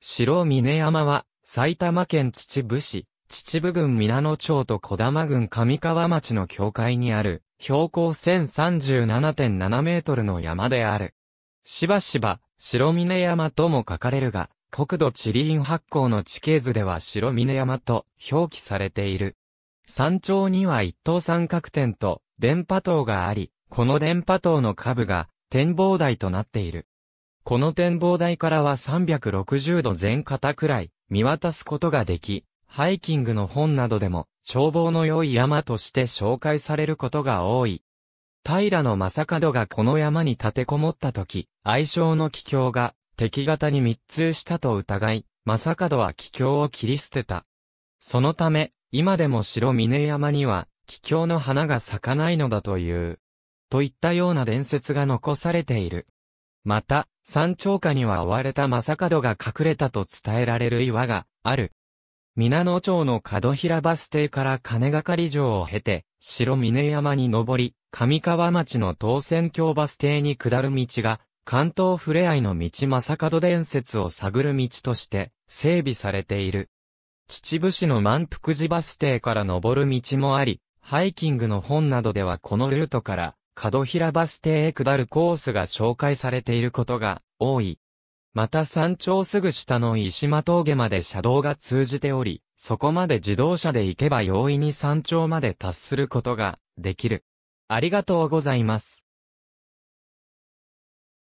白峰山は、埼玉県秩父市、秩父郡皆野町と小玉郡上川町の境界にある、標高1037.7メートルの山である。しばしば、白峰山とも書かれるが、国土地理院発行の地形図では白峰山と表記されている。山頂には一等三角点と電波塔があり、この電波塔の下部が展望台となっている。この展望台からは360度全肩くらい見渡すことができ、ハイキングの本などでも、眺望の良い山として紹介されることが多い。平野正門がこの山に立てこもった時、愛称の気境が敵方に密通したと疑い、正門は気境を切り捨てた。そのため、今でも白峰山には、気境の花が咲かないのだという。といったような伝説が残されている。また、山頂下には追われた正門が隠れたと伝えられる岩がある。皆野町の門平バス停から金がかり城を経て、白峰山に登り、上川町の東線橋バス停に下る道が、関東ふれあいの道正門伝説を探る道として整備されている。秩父市の満腹寺バス停から登る道もあり、ハイキングの本などではこのルートから門平バス停へ下るコースが紹介されていることが多い。また山頂すぐ下の石間峠まで車道が通じており、そこまで自動車で行けば容易に山頂まで達することができる。ありがとうございます。